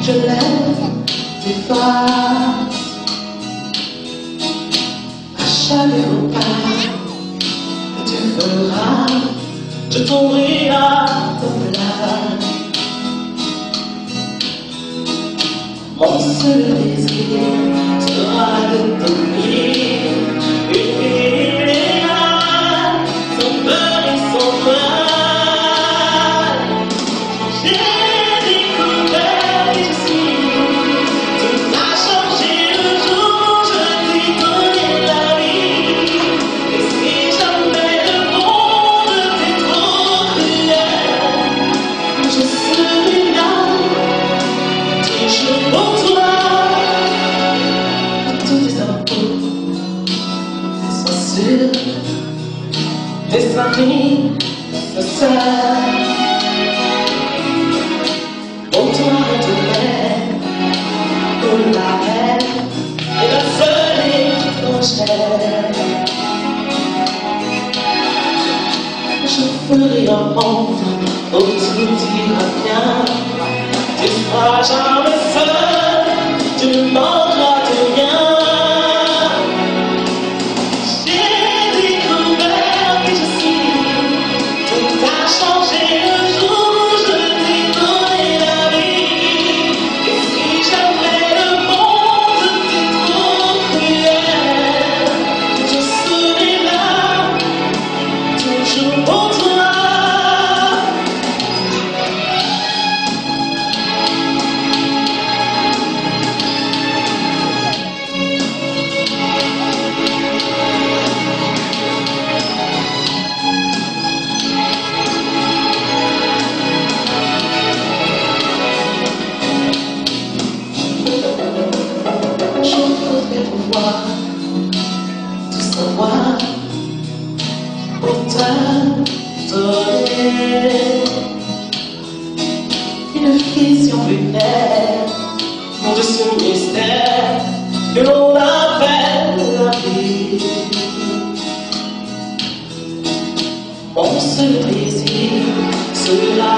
Je lève des fois à chaque pas que tu feras. Je tomberai à ton plat. Mon seul désir sera de t'oublier. deep inside Hold on to land Hold my hand In a burning ocean Je ferai la honte Autour du regard Dis pas jamais une vision de ce mystère que l'on la vie. Mon seul plaisir, cela